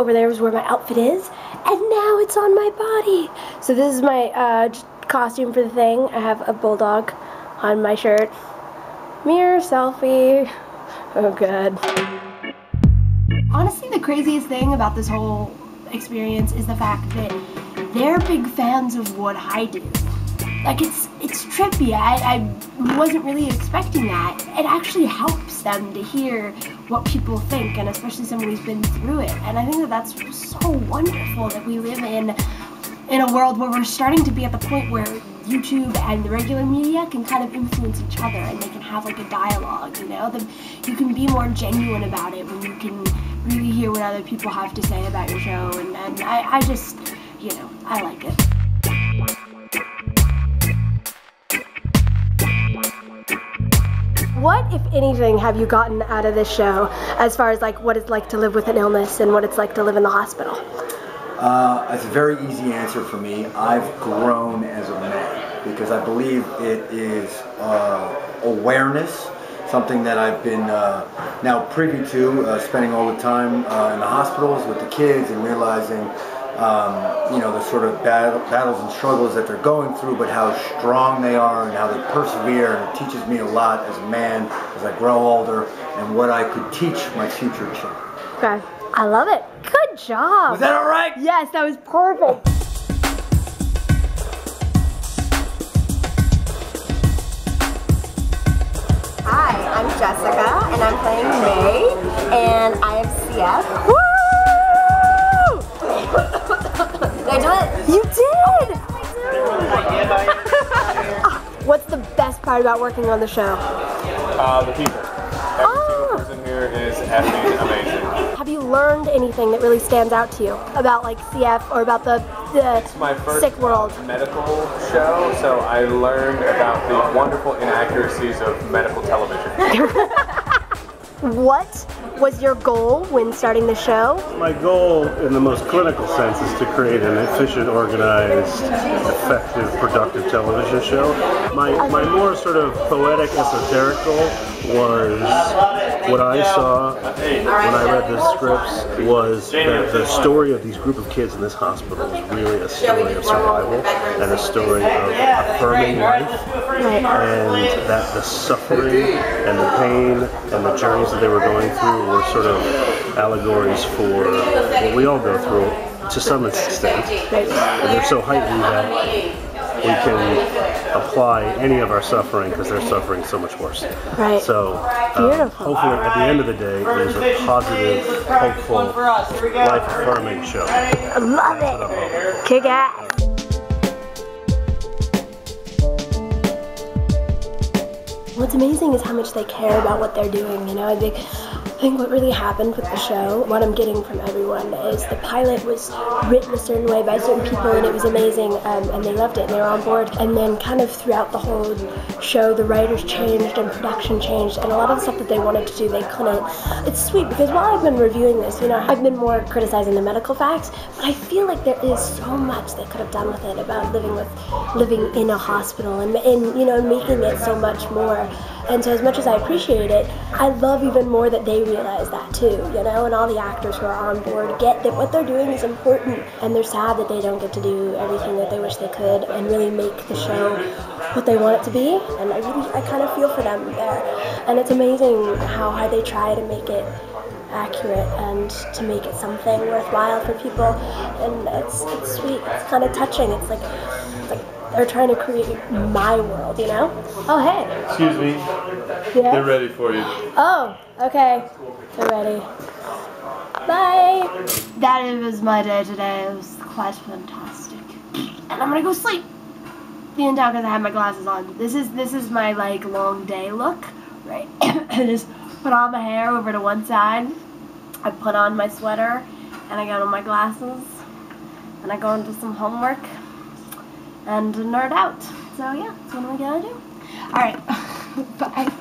over there is where my outfit is, and now it's on my body. So this is my uh, costume for the thing. I have a bulldog on my shirt. Mirror selfie. Oh, good. Honestly, the craziest thing about this whole experience is the fact that they're big fans of what I do. Like it's it's trippy. I, I wasn't really expecting that. It actually helps them to hear what people think, and especially someone who's been through it. And I think that that's so wonderful that we live in in a world where we're starting to be at the point where YouTube and the regular media can kind of influence each other and they can have like a dialogue, you know? The, you can be more genuine about it when you can really hear what other people have to say about your show and, and I, I just, you know, I like it. What, if anything, have you gotten out of this show as far as like what it's like to live with an illness and what it's like to live in the hospital? Uh, it's a very easy answer for me. I've grown as a man because I believe it is uh, awareness, something that I've been uh, now privy to, uh, spending all the time uh, in the hospitals with the kids and realizing um, you know, the sort of battle, battles and struggles that they're going through, but how strong they are and how they persevere. And it teaches me a lot as a man as I grow older and what I could teach my future children. Okay. I love it. Good job. Was that all right? Yes, that was perfect. Hi, I'm Jessica, and I'm playing May, and I have CF. Woo! The part about working on the show? Uh, the people. Every Oh. single person here is effing amazing. Have you learned anything that really stands out to you about like CF or about the, the It's my first sick world? medical show, so I learned about the wonderful inaccuracies of medical television. What was your goal when starting the show? My goal, in the most clinical sense, is to create an efficient, organized, effective, productive television show. My, my more sort of poetic, esoteric goal was what I saw when I read the scripts was that the story of these group of kids in this hospital is really a story of survival and a story of affirming life and that the suffering and the pain and the journeys that they were going through were sort of allegories for what we all go through to some extent. And they're so heightened that we can apply any of our suffering because they're suffering so much worse. Right. So um, hopefully at the end of the day, was a positive, hopeful, life-affirming show. I love it. Kick ass. What's amazing is how much they care about what they're doing. You know, I think, I think what really happened with the show, what I'm getting from everyone, is the pilot was written a certain way by certain people, and it was amazing, um, and they loved it, and they were on board. And then, kind of throughout the whole show, the writers changed and production changed, and a lot of the stuff that they wanted to do, they couldn't. It's sweet because while I've been reviewing this, you know, I've been more criticizing the medical facts, but I feel like there is so much they could have done with it about living with, living in a hospital, and, and you know, making it so much more. And so, as much as I appreciate it, I love even more that they realize that too, you know, and all the actors who are on board get that what they're doing is important, and they're sad that they don't get to do everything that they wish they could and really make the show what they want it to be. And I really, I kind of feel for them there. And it's amazing how hard they try to make it accurate and to make it something worthwhile for people. And it's, it's sweet. It's kind of touching. It's like, it's like they're trying to create my world, you know? Oh, hey. Excuse me, Yeah. they're ready for you. Oh, okay. They're ready. Bye. That was my day today. It was quite fantastic. And I'm gonna go sleep the entire because I have my glasses on. This is this is my like long day look, right? I just put all my hair over to one side. I put on my sweater, and I got on my glasses, and I go into some homework and nerd out. So yeah, that's what I'm gonna do. All right, bye.